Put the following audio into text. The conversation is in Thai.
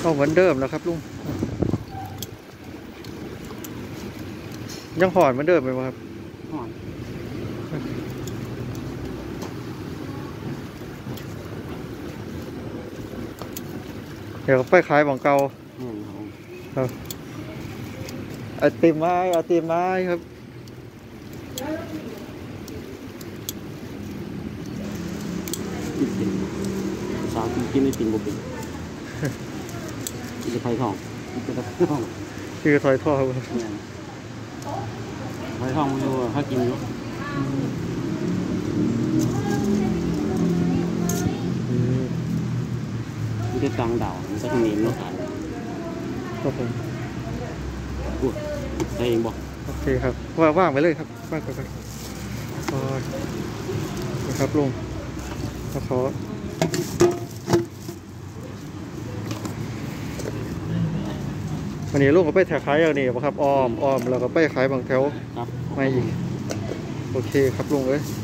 เอาเหมือนเดิมนะครับลุง ยังหอนเหมือนเดิมไหมวะครับห่อนเดี๋ยวไปขายของเก่าแม่นครับไอติมไม้ไอติมไม้ครับกินเป็นสาวกินกินไม่กินบ่เป็นกินแต่ไผ่ทองกินแต่ไผ่ทองคือถอยท่อครับแม่นไผ่ทองมันอยู่ถ้ากินอยู่อืมอืมมันจะตังดาวมันก็จะมีมันขายครับผมพูดได้เองบ่โอเคครับว่าว่างไปเลยครับว่างไปเลยโอ้ยนะครับลุงมาขอ วันนี้ลุงก็ไปแถวขายอย่างนี้บ่ครับอ้อมอ้อมแล้วก็ไปขายบางแถวครับ ไม่อีก โอเคครับลุงเอ้ยค